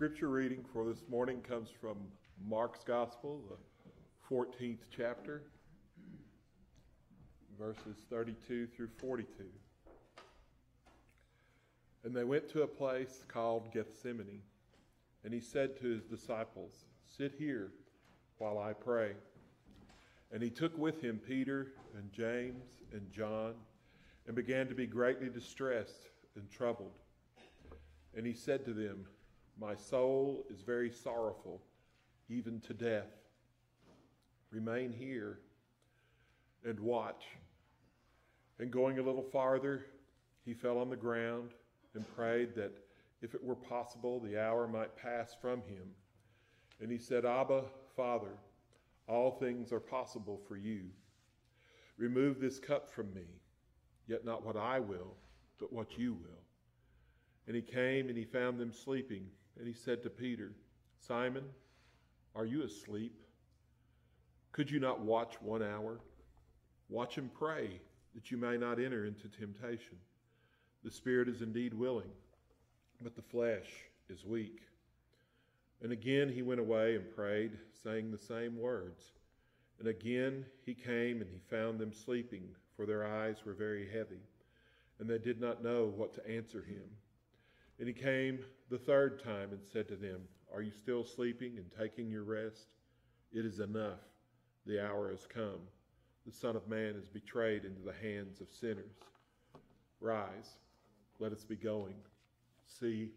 scripture reading for this morning comes from Mark's Gospel, the 14th chapter, verses 32 through 42. And they went to a place called Gethsemane, and he said to his disciples, Sit here while I pray. And he took with him Peter and James and John and began to be greatly distressed and troubled. And he said to them, My soul is very sorrowful, even to death. Remain here and watch. And going a little farther, he fell on the ground and prayed that if it were possible, the hour might pass from him. And he said, Abba, Father, all things are possible for you. Remove this cup from me, yet not what I will, but what you will. And he came and he found them sleeping. And he said to Peter, Simon, are you asleep? Could you not watch one hour? Watch and pray that you may not enter into temptation. The spirit is indeed willing, but the flesh is weak. And again he went away and prayed, saying the same words. And again he came and he found them sleeping, for their eyes were very heavy, and they did not know what to answer him. And he came the third time and said to them, Are you still sleeping and taking your rest? It is enough. The hour has come. The Son of Man is betrayed into the hands of sinners. Rise, let us be going. See,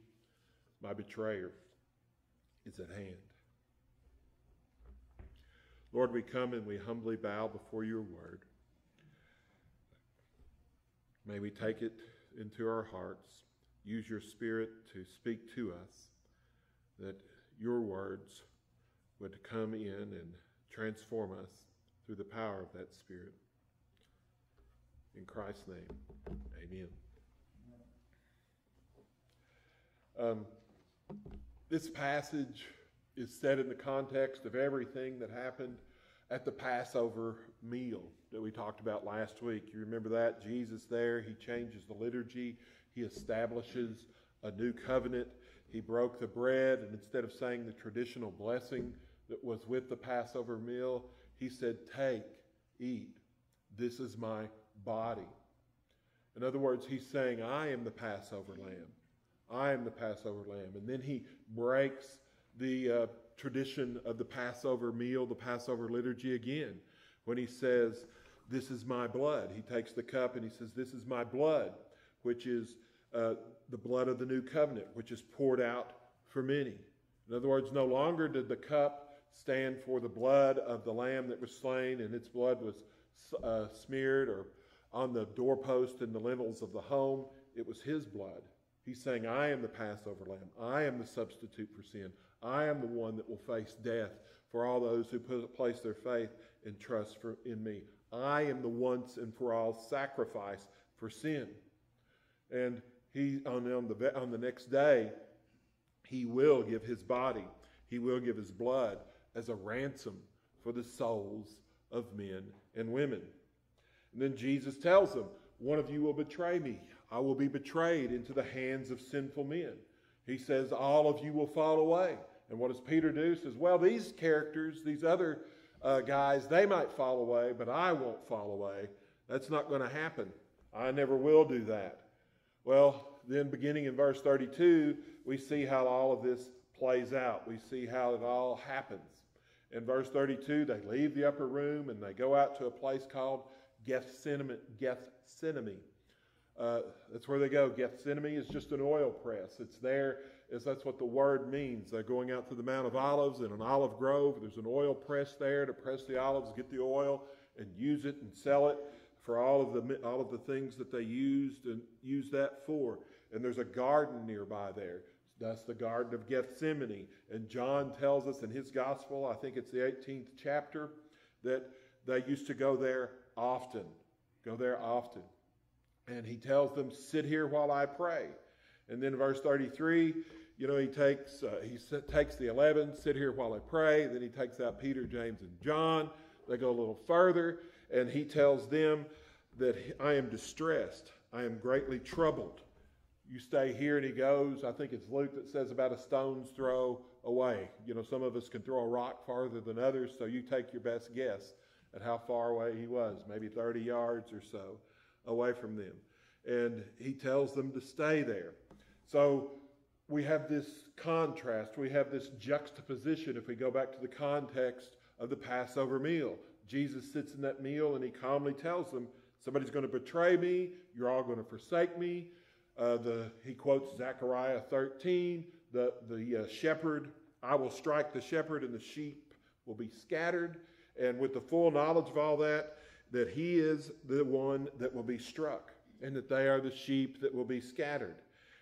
my betrayer is at hand. Lord, we come and we humbly bow before your word. May we take it into our hearts. Use your spirit to speak to us, that your words would come in and transform us through the power of that spirit. In Christ's name, amen. Um, this passage is set in the context of everything that happened at the Passover meal that we talked about last week. You remember that? Jesus there, he changes the liturgy, he establishes a new covenant. He broke the bread, and instead of saying the traditional blessing that was with the Passover meal, he said, Take, eat. This is my body. In other words, he's saying, I am the Passover lamb. I am the Passover lamb. And then he breaks the uh, tradition of the Passover meal, the Passover liturgy again, when he says, This is my blood. He takes the cup and he says, This is my blood, which is uh, the blood of the new covenant, which is poured out for many. In other words, no longer did the cup stand for the blood of the lamb that was slain, and its blood was uh, smeared or on the doorpost and the lintels of the home. It was his blood. He's saying, I am the Passover lamb. I am the substitute for sin. I am the one that will face death for all those who put, place their faith and trust for, in me. I am the once and for all sacrifice for sin. And he on, on, the, on the next day, he will give his body, he will give his blood as a ransom for the souls of men and women. And then Jesus tells them, One of you will betray me. I will be betrayed into the hands of sinful men. He says, All of you will fall away. And what does Peter do? He says, Well, these characters, these other uh, guys, they might fall away, but I won't fall away. That's not going to happen. I never will do that. Well, then beginning in verse 32, we see how all of this plays out. We see how it all happens. In verse 32, they leave the upper room and they go out to a place called Gethsemane. Gethsemane. Uh, that's where they go. Gethsemane is just an oil press. It's there, that's what the word means. They're going out to the Mount of Olives in an olive grove. There's an oil press there to press the olives, get the oil, and use it and sell it for all of the all of the things that they used and used that for. And there's a garden nearby there. That's the Garden of Gethsemane. And John tells us in his gospel, I think it's the 18th chapter, that they used to go there often. Go there often. And he tells them, Sit here while I pray. And then verse 33, you know, he takes, uh, he takes the 11, sit here while I pray. Then he takes out Peter, James, and John. They go a little further, and he tells them that I am distressed. I am greatly troubled. you stay here, and he goes. I think it's Luke that says about a stone's throw away. You know, some of us can throw a rock farther than others, so you take your best guess at how far away he was, maybe 30 yards or so away from them. And he tells them to stay there. So we have this contrast, we have this juxtaposition if we go back to the context of the Passover meal. Jesus sits in that meal and he calmly tells them, Somebody's going to betray me, you're all going to forsake me. Uh, the, he quotes Zechariah 13, the, the uh, shepherd, I will strike the shepherd and the sheep will be scattered. And with the full knowledge of all that, that he is the one that will be struck and that they are the sheep that will be scattered.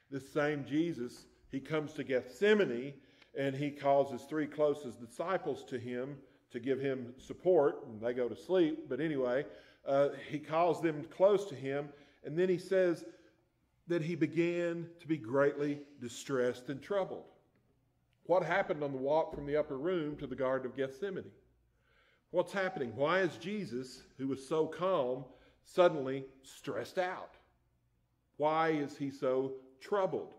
This same Jesus, he comes to Gethsemane and he calls his three closest disciples to him to give him support, and they go to sleep. But anyway, uh, he calls them close to him, and then he says that he began to be greatly distressed and troubled. What happened on the walk from the upper room to the Garden of Gethsemane? What's happening? Why is Jesus, who was so calm, suddenly stressed out? Why is he so troubled?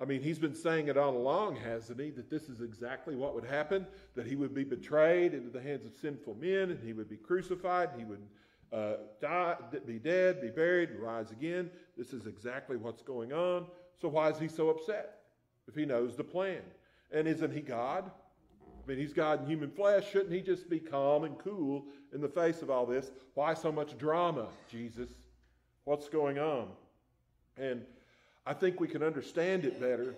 I mean, he's been saying it all along, hasn't he? That this is exactly what would happen, that he would be betrayed into the hands of sinful men, and he would be crucified, he would uh, die, be dead, be buried, rise again. This is exactly what's going on. So why is he so upset if he knows the plan? And isn't he God? I mean, he's God in human flesh. Shouldn't he just be calm and cool in the face of all this? Why so much drama, Jesus? What's going on? And I think we can understand it better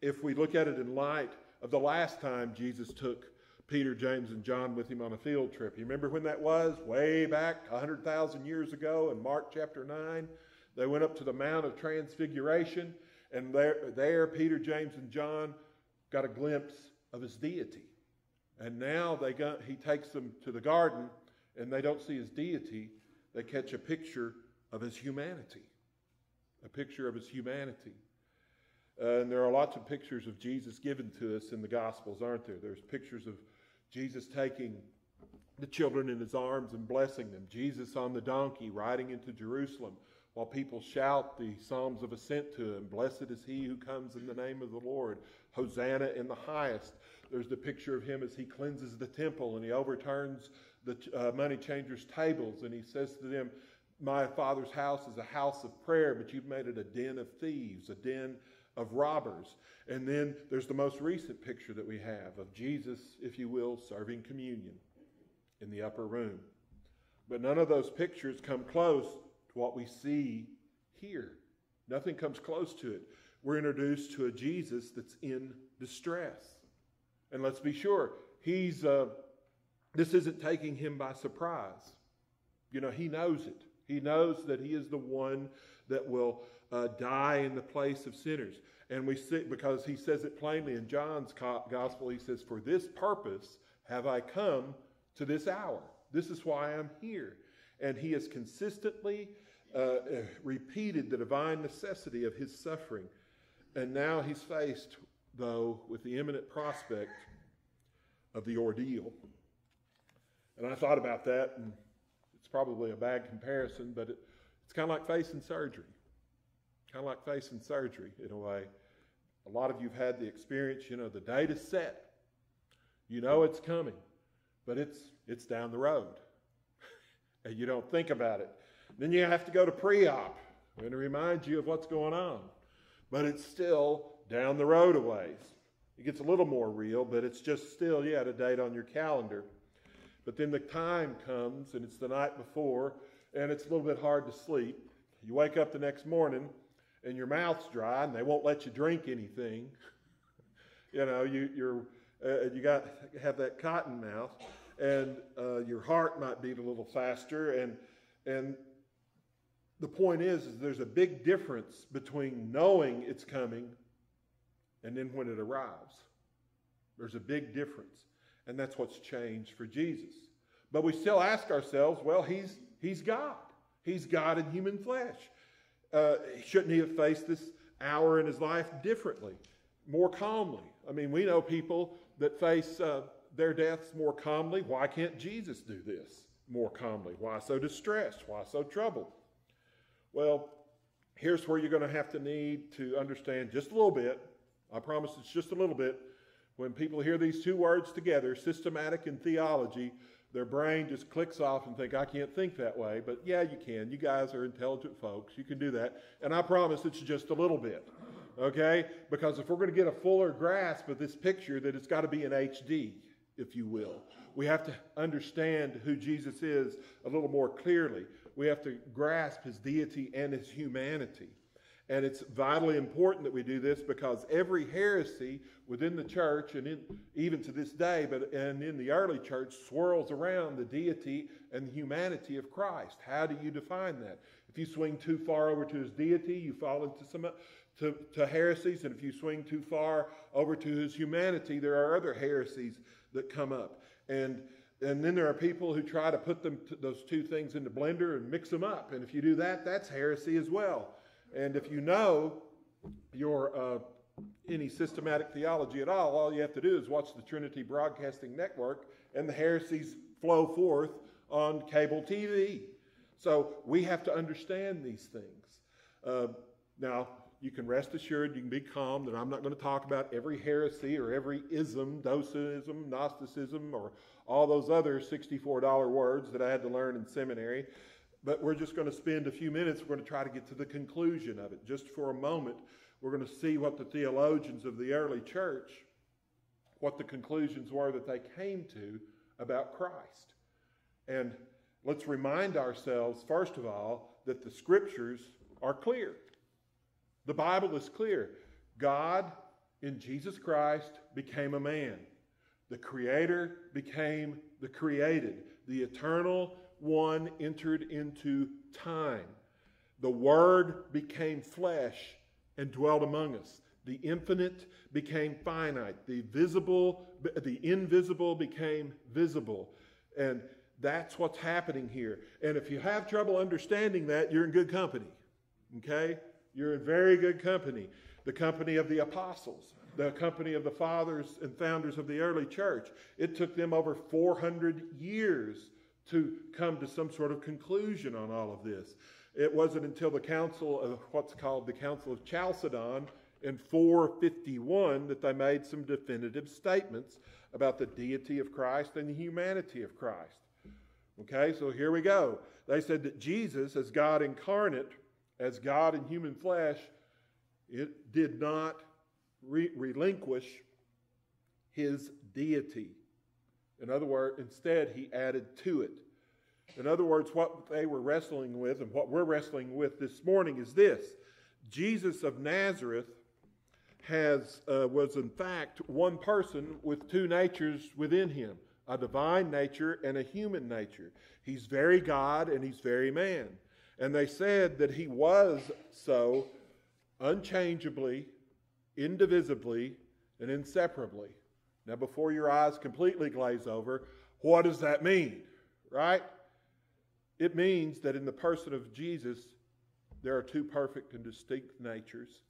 if we look at it in light of the last time Jesus took Peter, James, and John with him on a field trip. You remember when that was? Way back 100,000 years ago in Mark chapter 9. They went up to the Mount of Transfiguration, and there, there Peter, James, and John got a glimpse of his deity. And now they got, he takes them to the garden, and they don't see his deity. They catch a picture of his humanity a picture of his humanity. Uh, and there are lots of pictures of Jesus given to us in the Gospels, aren't there? There's pictures of Jesus taking the children in his arms and blessing them, Jesus on the donkey riding into Jerusalem while people shout the Psalms of Ascent to him Blessed is he who comes in the name of the Lord, Hosanna in the highest. There's the picture of him as he cleanses the temple and he overturns the uh, money changers' tables and he says to them, my father's house is a house of prayer, but you've made it a den of thieves, a den of robbers. And then there's the most recent picture that we have of Jesus, if you will, serving communion in the upper room. But none of those pictures come close to what we see here. Nothing comes close to it. We're introduced to a Jesus that's in distress. And let's be sure, he's uh, this isn't taking him by surprise. You know, he knows it. He knows that he is the one that will uh, die in the place of sinners. And we see, because he says it plainly in John's gospel, he says, For this purpose have I come to this hour. This is why I'm here. And he has consistently uh, repeated the divine necessity of his suffering. And now he's faced, though, with the imminent prospect of the ordeal. And I thought about that and it's probably a bad comparison, but it, it's kind of like facing surgery. Kind of like facing surgery in a way. A lot of you've had the experience, you know, the date is set. You know it's coming, but it's it's down the road. and you don't think about it. Then you have to go to pre-op and to remind you of what's going on. But it's still down the road a ways. It gets a little more real, but it's just still, yeah, a date on your calendar. But then the time comes, and it's the night before, and it's a little bit hard to sleep. You wake up the next morning, and your mouth's dry, and they won't let you drink anything. you know, you you're uh, you got have that cotton mouth, and uh, your heart might beat a little faster, and and the point is, is there's a big difference between knowing it's coming and then when it arrives. There's a big difference. And that's what's changed for Jesus. But we still ask ourselves, well, he's, he's God. He's God in human flesh. Uh, shouldn't he have faced this hour in his life differently, more calmly? I mean, we know people that face uh, their deaths more calmly. Why can't Jesus do this more calmly? Why so distressed? Why so troubled? Well, here's where you're going to have to need to understand just a little bit. I promise it's just a little bit. When people hear these two words together, systematic and theology, their brain just clicks off and think, I can't think that way. But yeah, you can. You guys are intelligent folks. You can do that. And I promise it's just a little bit. Okay? Because if we're going to get a fuller grasp of this picture, that it's got to be in HD, if you will. We have to understand who Jesus is a little more clearly. We have to grasp his deity and his humanity. And it's vitally important that we do this because every heresy within the church, and in, even to this day, but and in the early church, swirls around the deity and the humanity of Christ. How do you define that? If you swing too far over to his deity, you fall into some to, to heresies, and if you swing too far over to his humanity, there are other heresies that come up. And and then there are people who try to put them those two things into blender and mix them up. And if you do that, that's heresy as well. And if you know your uh, any systematic theology at all, all you have to do is watch the Trinity Broadcasting Network, and the heresies flow forth on cable TV. So we have to understand these things. Uh, now, you can rest assured, you can be calm that I'm not going to talk about every heresy or every ism, Docetism, Gnosticism, or all those other $64 words that I had to learn in seminary. But we're just going to spend a few minutes. We're going to try to get to the conclusion of it. Just for a moment, we're going to see what the theologians of the early church, what the conclusions were that they came to about Christ. And let's remind ourselves, first of all, that the scriptures are clear. The Bible is clear. God in Jesus Christ became a man. The Creator became the created. The eternal one entered into time. The Word became flesh and dwelt among us. The infinite became finite. The visible, the invisible became visible. And that's what's happening here. And if you have trouble understanding that, you're in good company. Okay? You're in very good company. The company of the apostles, the company of the fathers and founders of the early church. It took them over 400 years to come to some sort of conclusion on all of this. It wasn't until the council of what's called the Council of Chalcedon in 451 that they made some definitive statements about the deity of Christ and the humanity of Christ. Okay, so here we go. They said that Jesus, as God incarnate, as God in human flesh, it did not re- relinquish his deity. In other words, instead, he added to it. In other words, what they were wrestling with and what we're wrestling with this morning is this Jesus of Nazareth has, uh, was, in fact, one person with two natures within him a divine nature and a human nature. He's very God and he's very man. And they said that he was so unchangeably, indivisibly, and inseparably. Now, before your eyes completely glaze over, what does that mean? Right? It means that in the person of Jesus, there are two perfect and distinct natures,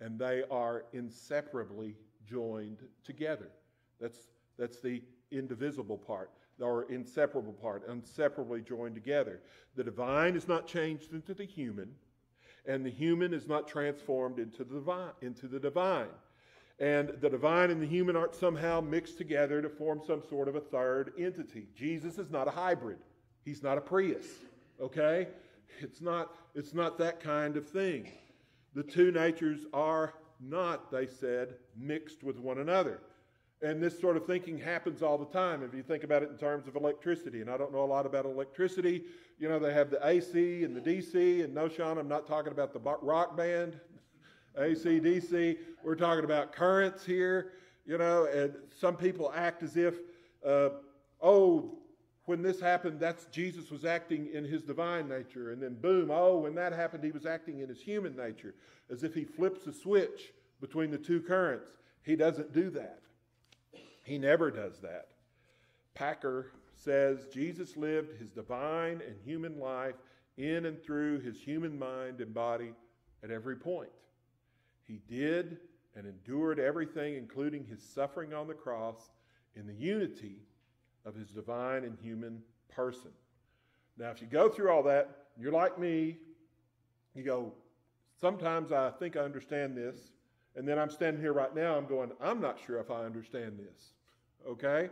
and they are inseparably joined together. That's, that's the indivisible part or inseparable part, inseparably joined together. The divine is not changed into the human, and the human is not transformed into the divine. Into the divine. And the divine and the human aren't somehow mixed together to form some sort of a third entity. Jesus is not a hybrid. He's not a Prius. Okay? It's not, it's not that kind of thing. The two natures are not, they said, mixed with one another. And this sort of thinking happens all the time if you think about it in terms of electricity. And I don't know a lot about electricity. You know, they have the AC and the DC. And no, Sean, I'm not talking about the rock band, AC, DC. We're talking about currents here, you know. And some people act as if, uh, oh, when this happened, that's Jesus was acting in his divine nature. And then, boom, oh, when that happened, he was acting in his human nature, as if he flips a switch between the two currents. He doesn't do that. He never does that. Packer says Jesus lived his divine and human life in and through his human mind and body at every point. He did and endured everything, including his suffering on the cross, in the unity of his divine and human person. Now, if you go through all that, you're like me, you go, Sometimes I think I understand this, and then I'm standing here right now, I'm going, I'm not sure if I understand this. Okay?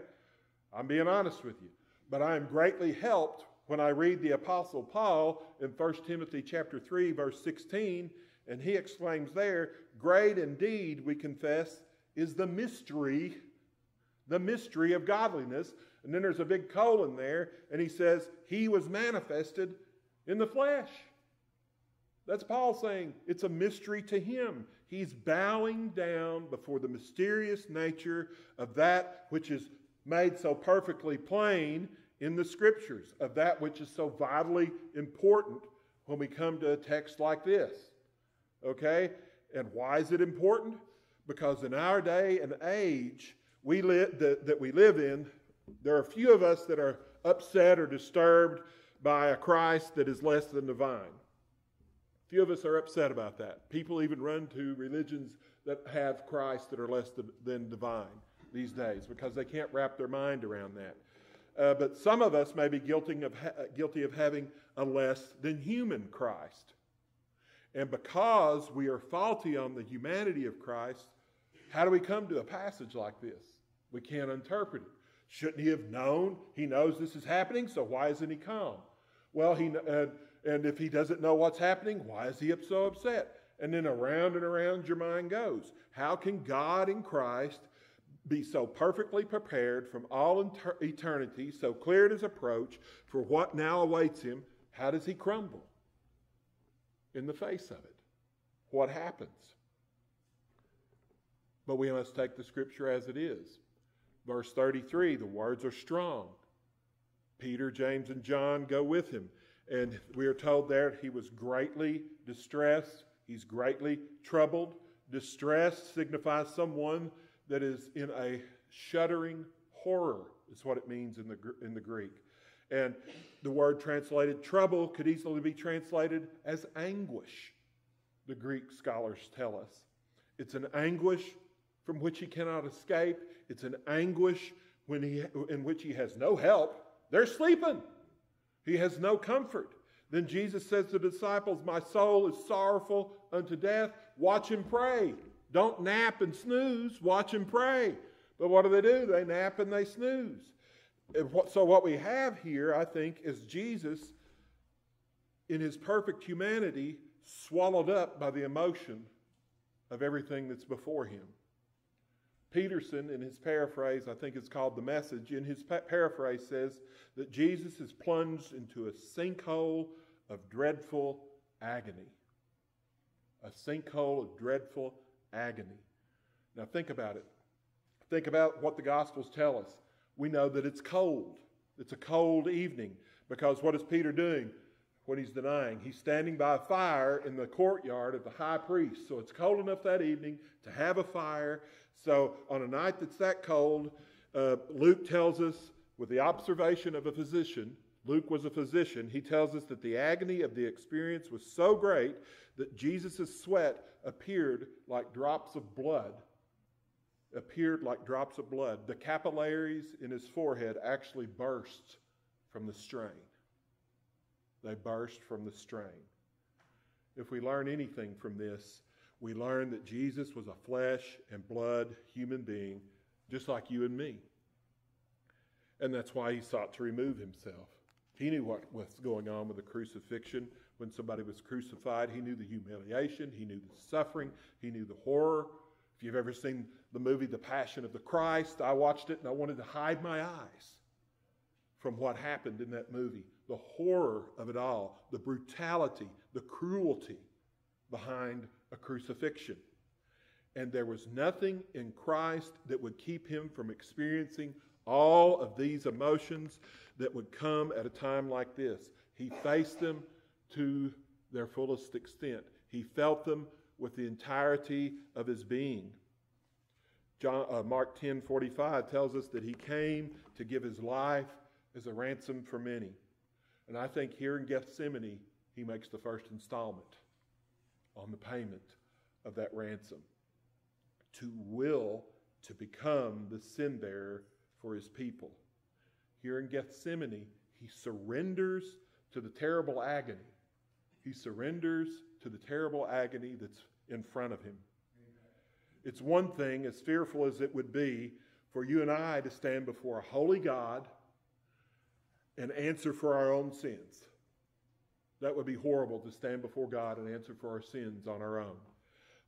I'm being honest with you. But I am greatly helped when I read the Apostle Paul in 1 Timothy chapter 3, verse 16, and he exclaims there, Great indeed, we confess, is the mystery, the mystery of godliness. And then there's a big colon there, and he says, He was manifested in the flesh. That's Paul saying it's a mystery to him. He's bowing down before the mysterious nature of that which is made so perfectly plain in the scriptures, of that which is so vitally important when we come to a text like this. Okay? And why is it important? Because in our day and age we live, that, that we live in, there are a few of us that are upset or disturbed by a Christ that is less than divine. Few of us are upset about that. People even run to religions that have Christ that are less than divine these days because they can't wrap their mind around that. Uh, but some of us may be guilty of, ha- guilty of having a less than human Christ. And because we are faulty on the humanity of Christ, how do we come to a passage like this? We can't interpret it. Shouldn't he have known? He knows this is happening, so why isn't he calm? Well, he, uh, and if he doesn't know what's happening, why is he up so upset? And then around and around your mind goes. How can God in Christ be so perfectly prepared from all inter- eternity, so clear in his approach for what now awaits him? How does he crumble in the face of it? What happens? But we must take the scripture as it is. Verse 33 the words are strong. Peter, James, and John go with him. And we are told there he was greatly distressed. He's greatly troubled. Distress signifies someone that is in a shuddering horror, is what it means in the, in the Greek. And the word translated trouble could easily be translated as anguish, the Greek scholars tell us. It's an anguish from which he cannot escape. It's an anguish when he, in which he has no help. They're sleeping. He has no comfort. Then Jesus says to the disciples, My soul is sorrowful unto death. Watch and pray. Don't nap and snooze. Watch and pray. But what do they do? They nap and they snooze. So, what we have here, I think, is Jesus in his perfect humanity swallowed up by the emotion of everything that's before him. Peterson, in his paraphrase, I think it's called The Message, in his pa- paraphrase says that Jesus is plunged into a sinkhole of dreadful agony. A sinkhole of dreadful agony. Now, think about it. Think about what the Gospels tell us. We know that it's cold. It's a cold evening because what is Peter doing when he's denying? He's standing by a fire in the courtyard of the high priest. So it's cold enough that evening to have a fire. So, on a night that's that cold, uh, Luke tells us, with the observation of a physician, Luke was a physician, he tells us that the agony of the experience was so great that Jesus' sweat appeared like drops of blood. Appeared like drops of blood. The capillaries in his forehead actually burst from the strain. They burst from the strain. If we learn anything from this, we learn that Jesus was a flesh and blood human being, just like you and me. And that's why he sought to remove himself. He knew what was going on with the crucifixion. When somebody was crucified, he knew the humiliation, he knew the suffering, he knew the horror. If you've ever seen the movie The Passion of the Christ, I watched it and I wanted to hide my eyes from what happened in that movie. The horror of it all, the brutality, the cruelty behind a crucifixion. And there was nothing in Christ that would keep him from experiencing all of these emotions that would come at a time like this. He faced them to their fullest extent, he felt them with the entirety of his being. John, uh, Mark 10 45 tells us that he came to give his life as a ransom for many. And I think here in Gethsemane, he makes the first installment on the payment of that ransom, to will to become the sin bearer for his people. Here in Gethsemane, he surrenders to the terrible agony. He surrenders to the terrible agony that's in front of him. It's one thing, as fearful as it would be, for you and I to stand before a holy God and answer for our own sins. That would be horrible to stand before God and answer for our sins on our own.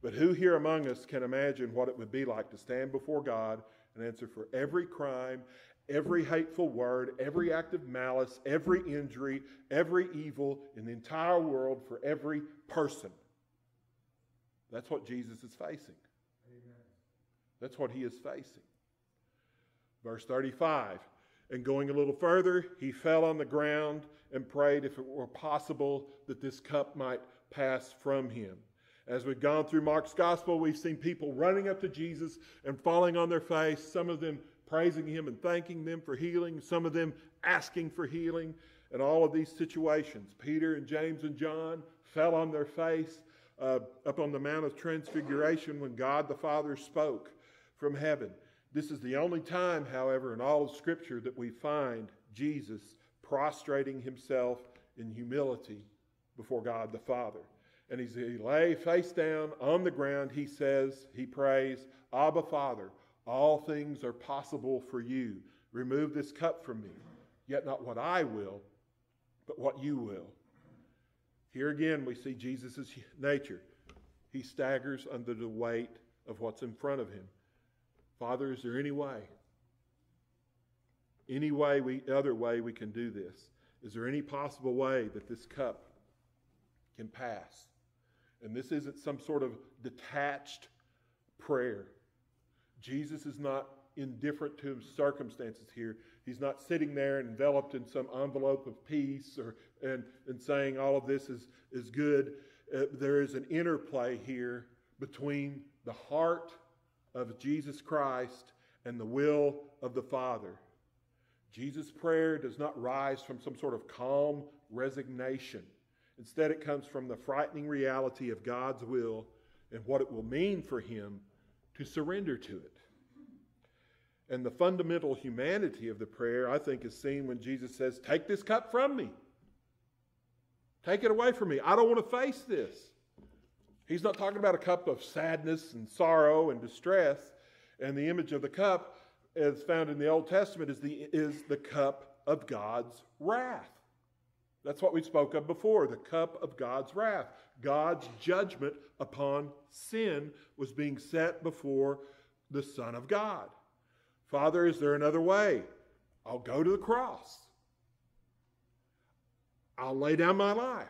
But who here among us can imagine what it would be like to stand before God and answer for every crime, every hateful word, every act of malice, every injury, every evil in the entire world for every person? That's what Jesus is facing. That's what he is facing. Verse 35 And going a little further, he fell on the ground and prayed if it were possible that this cup might pass from him. As we've gone through Mark's gospel, we've seen people running up to Jesus and falling on their face, some of them praising him and thanking them for healing, some of them asking for healing. In all of these situations, Peter and James and John fell on their face uh, up on the Mount of Transfiguration when God the Father spoke from heaven. This is the only time, however, in all of Scripture that we find Jesus prostrating himself in humility before God the Father. And as he lay face down on the ground. He says, he prays, Abba, Father, all things are possible for you. Remove this cup from me. Yet not what I will, but what you will. Here again, we see Jesus' nature. He staggers under the weight of what's in front of him. Father, is there any way? Any way we other way we can do this? Is there any possible way that this cup can pass? And this isn't some sort of detached prayer. Jesus is not indifferent to circumstances here. He's not sitting there enveloped in some envelope of peace or and, and saying all of this is, is good. Uh, there is an interplay here between the heart of Jesus Christ and the will of the Father. Jesus' prayer does not rise from some sort of calm resignation. Instead, it comes from the frightening reality of God's will and what it will mean for him to surrender to it. And the fundamental humanity of the prayer, I think, is seen when Jesus says, Take this cup from me. Take it away from me. I don't want to face this. He's not talking about a cup of sadness and sorrow and distress. And the image of the cup, as found in the Old Testament, is the, is the cup of God's wrath. That's what we spoke of before the cup of God's wrath. God's judgment upon sin was being set before the Son of God. Father, is there another way? I'll go to the cross. I'll lay down my life.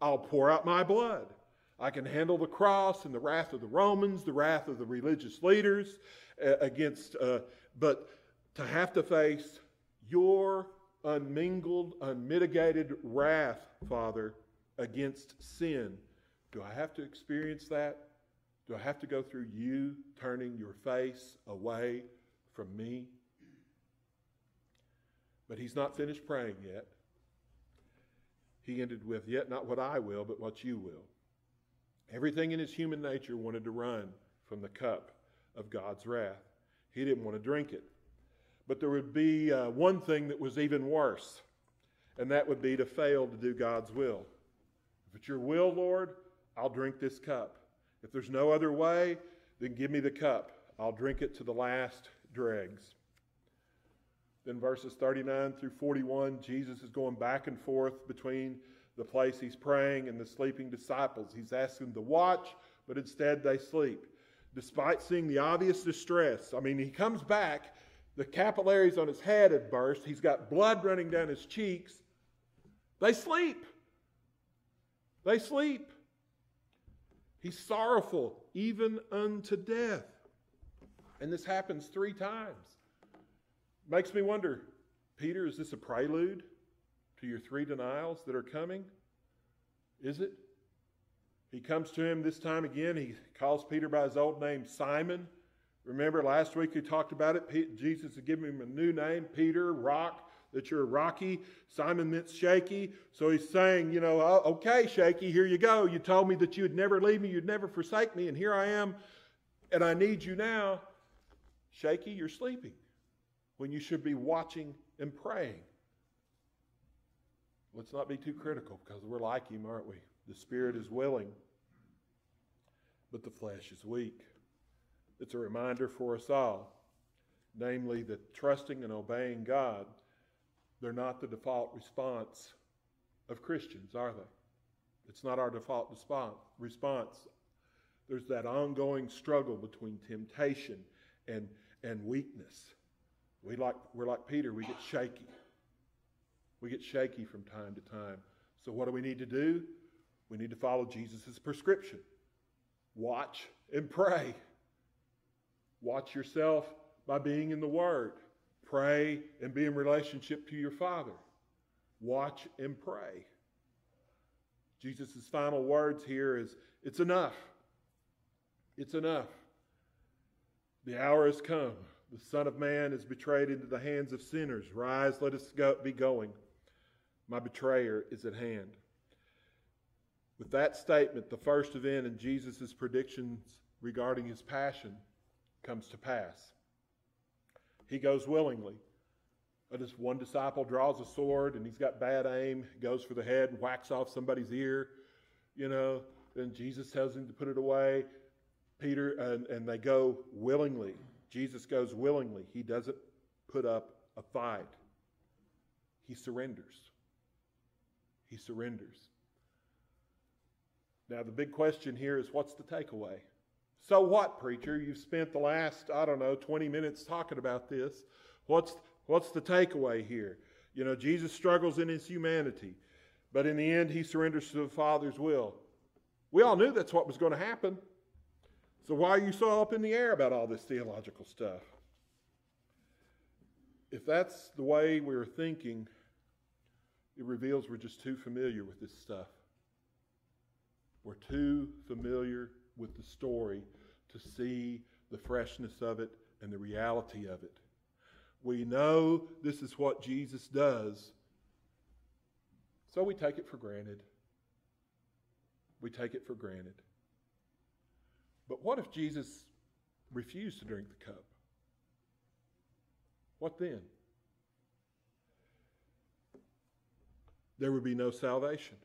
I'll pour out my blood. I can handle the cross and the wrath of the Romans, the wrath of the religious leaders uh, against, uh, but to have to face your unmingled, unmitigated wrath, Father, against sin. Do I have to experience that? Do I have to go through you turning your face away from me? But he's not finished praying yet. He ended with, Yet not what I will, but what you will. Everything in his human nature wanted to run from the cup of God's wrath. He didn't want to drink it. But there would be uh, one thing that was even worse, and that would be to fail to do God's will. If it's your will, Lord, I'll drink this cup. If there's no other way, then give me the cup. I'll drink it to the last dregs. Then verses 39 through 41, Jesus is going back and forth between the place he's praying and the sleeping disciples. He's asking them to watch, but instead they sleep. Despite seeing the obvious distress, I mean, he comes back the capillaries on his head had burst. He's got blood running down his cheeks. They sleep. They sleep. He's sorrowful, even unto death. And this happens three times. Makes me wonder Peter, is this a prelude to your three denials that are coming? Is it? He comes to him this time again. He calls Peter by his old name, Simon. Remember last week we talked about it. Jesus had given him a new name, Peter, rock, that you're rocky. Simon meant shaky. So he's saying, you know, oh, okay, shaky, here you go. You told me that you would never leave me, you'd never forsake me, and here I am, and I need you now. Shaky, you're sleeping when you should be watching and praying. Let's not be too critical because we're like him, aren't we? The spirit is willing, but the flesh is weak. It's a reminder for us all, namely that trusting and obeying God, they're not the default response of Christians, are they? It's not our default response. There's that ongoing struggle between temptation and, and weakness. We like, we're like Peter, we get shaky. We get shaky from time to time. So, what do we need to do? We need to follow Jesus' prescription watch and pray. Watch yourself by being in the Word. Pray and be in relationship to your Father. Watch and pray. Jesus' final words here is it's enough. It's enough. The hour has come. The Son of Man is betrayed into the hands of sinners. Rise, let us go, be going. My betrayer is at hand. With that statement, the first event in Jesus' predictions regarding his passion comes to pass. He goes willingly. This one disciple draws a sword and he's got bad aim, goes for the head and whacks off somebody's ear, you know. Then Jesus tells him to put it away. Peter, and, and they go willingly. Jesus goes willingly. He doesn't put up a fight, he surrenders. He surrenders. Now, the big question here is what's the takeaway? So what, preacher? You've spent the last, I don't know, 20 minutes talking about this. What's, what's the takeaway here? You know, Jesus struggles in his humanity, but in the end, he surrenders to the Father's will. We all knew that's what was going to happen. So why are you so up in the air about all this theological stuff? If that's the way we're thinking, it reveals we're just too familiar with this stuff. We're too familiar with the story to see the freshness of it and the reality of it. We know this is what Jesus does, so we take it for granted. We take it for granted. But what if Jesus refused to drink the cup? What then? There would be no salvation.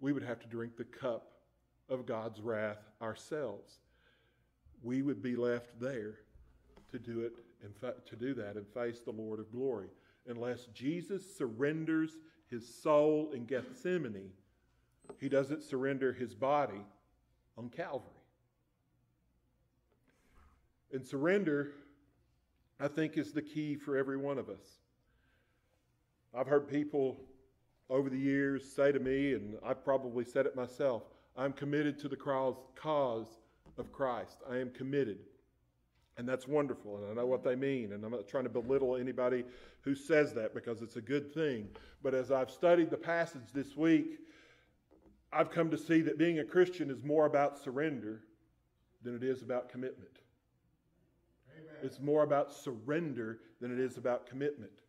We would have to drink the cup of God's wrath ourselves. We would be left there to do it and fa- to do that and face the Lord of glory unless Jesus surrenders his soul in Gethsemane. He doesn't surrender his body on Calvary. And surrender, I think, is the key for every one of us. I've heard people over the years say to me, and I've probably said it myself, I'm committed to the cause of Christ. I am committed. And that's wonderful, and I know what they mean, and I'm not trying to belittle anybody who says that because it's a good thing. But as I've studied the passage this week, I've come to see that being a Christian is more about surrender than it is about commitment. Amen. It's more about surrender than it is about commitment.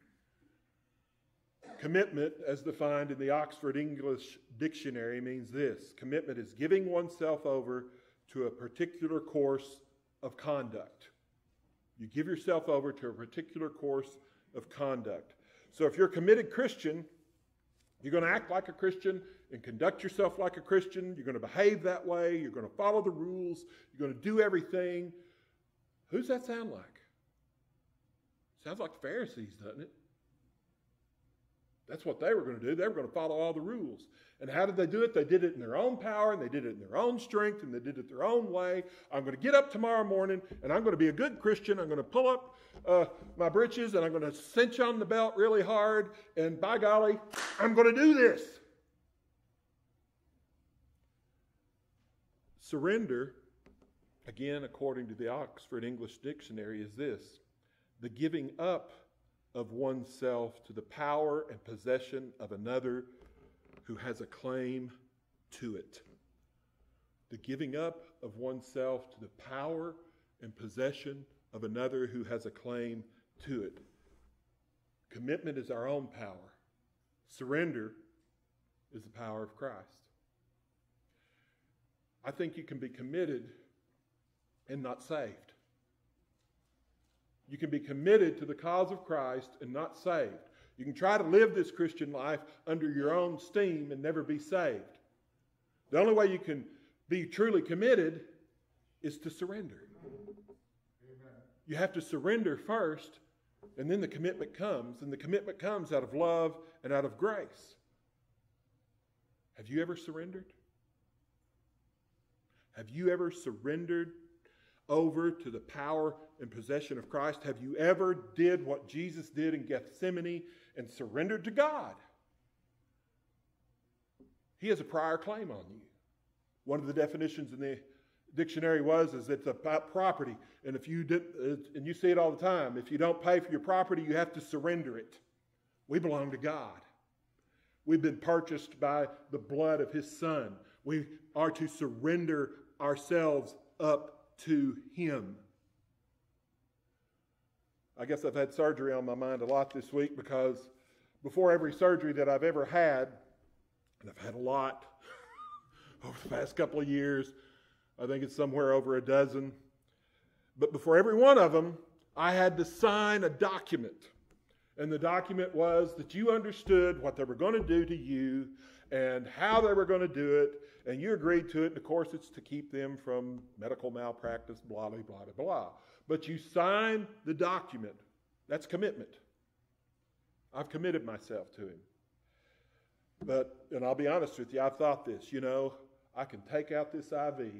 Commitment, as defined in the Oxford English Dictionary, means this commitment is giving oneself over to a particular course of conduct. You give yourself over to a particular course of conduct. So if you're a committed Christian, you're going to act like a Christian and conduct yourself like a Christian. You're going to behave that way. You're going to follow the rules. You're going to do everything. Who's that sound like? Sounds like the Pharisees, doesn't it? That's what they were going to do. They were going to follow all the rules. And how did they do it? They did it in their own power and they did it in their own strength and they did it their own way. I'm going to get up tomorrow morning and I'm going to be a good Christian. I'm going to pull up uh, my britches and I'm going to cinch on the belt really hard. And by golly, I'm going to do this. Surrender, again, according to the Oxford English Dictionary, is this the giving up of oneself to the power and possession of another who has a claim to it. The giving up of oneself to the power and possession of another who has a claim to it. Commitment is our own power, surrender is the power of Christ. I think you can be committed and not saved. You can be committed to the cause of Christ and not saved. You can try to live this Christian life under your own steam and never be saved. The only way you can be truly committed is to surrender. You have to surrender first, and then the commitment comes. And the commitment comes out of love and out of grace. Have you ever surrendered? Have you ever surrendered over to the power and possession of Christ? Have you ever did what Jesus did in Gethsemane and surrendered to God? He has a prior claim on you. One of the definitions in the dictionary was is it's about property, and if you did, uh, and you see it all the time, if you don't pay for your property, you have to surrender it. We belong to God. We've been purchased by the blood of His Son. We are to surrender ourselves up to Him. I guess I've had surgery on my mind a lot this week because before every surgery that I've ever had, and I've had a lot over the past couple of years, I think it's somewhere over a dozen. But before every one of them, I had to sign a document. And the document was that you understood what they were going to do to you and how they were going to do it and you agreed to it. And of course, it's to keep them from medical malpractice, blah, blah, blah, blah. But you sign the document. That's commitment. I've committed myself to him. But, and I'll be honest with you, I've thought this, you know, I can take out this IV,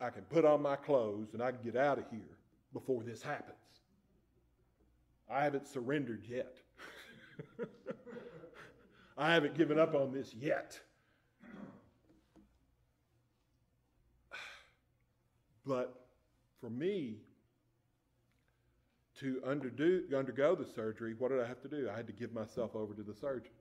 I can put on my clothes, and I can get out of here before this happens. I haven't surrendered yet. I haven't given up on this yet. But for me to underdo, undergo the surgery, what did I have to do? I had to give myself over to the surgeon.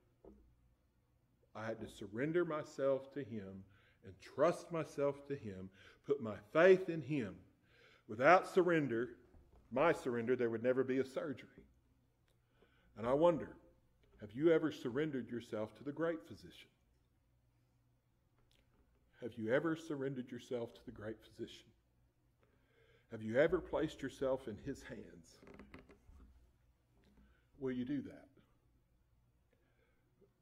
I had to surrender myself to him and trust myself to him, put my faith in him. Without surrender, my surrender, there would never be a surgery. And I wonder, have you ever surrendered yourself to the great physician? Have you ever surrendered yourself to the great physician? Have you ever placed yourself in His hands? Will you do that?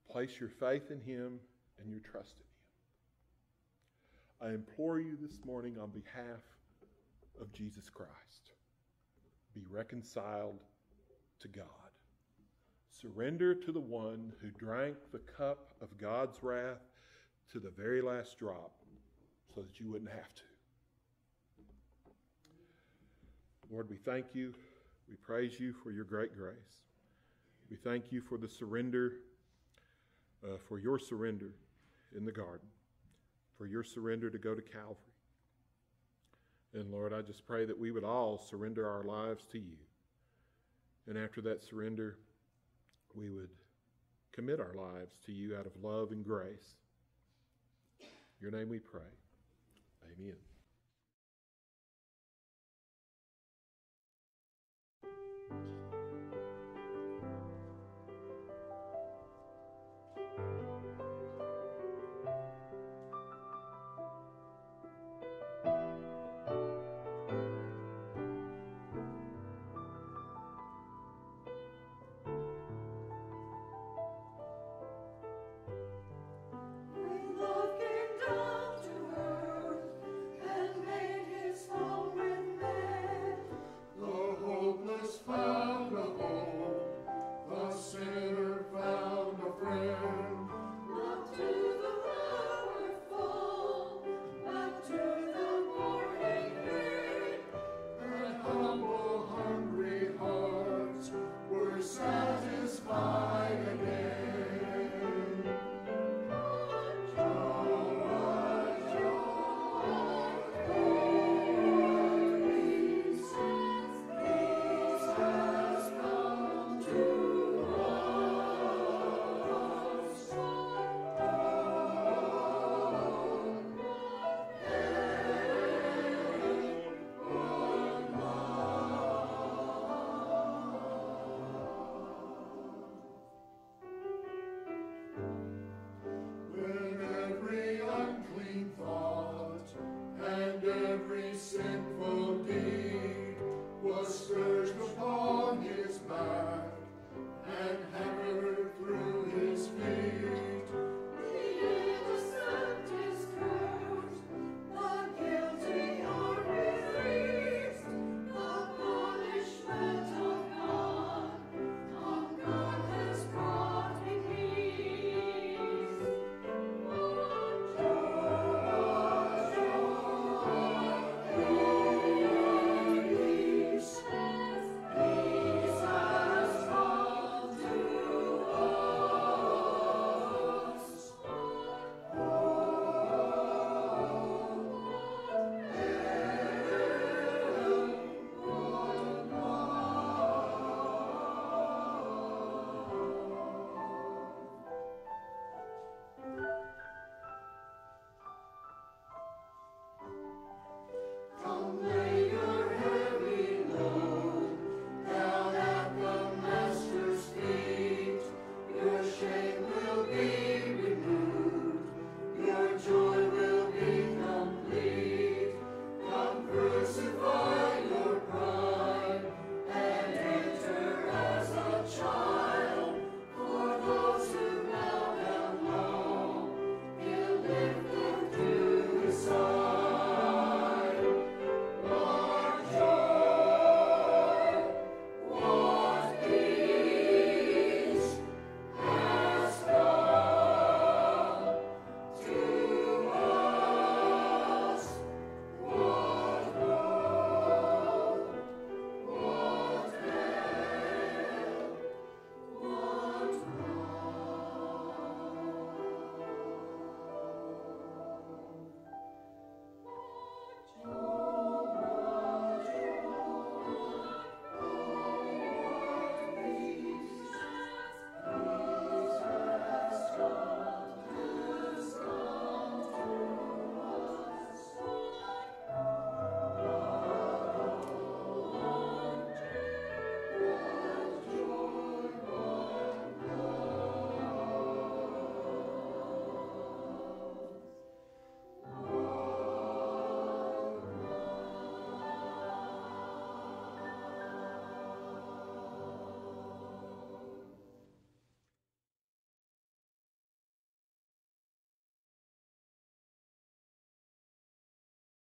Place your faith in Him and your trust in Him. I implore you this morning on behalf of Jesus Christ be reconciled to God. Surrender to the one who drank the cup of God's wrath to the very last drop so that you wouldn't have to. Lord, we thank you. We praise you for your great grace. We thank you for the surrender, uh, for your surrender in the garden, for your surrender to go to Calvary. And Lord, I just pray that we would all surrender our lives to you. And after that surrender, we would commit our lives to you out of love and grace. In your name we pray. Amen.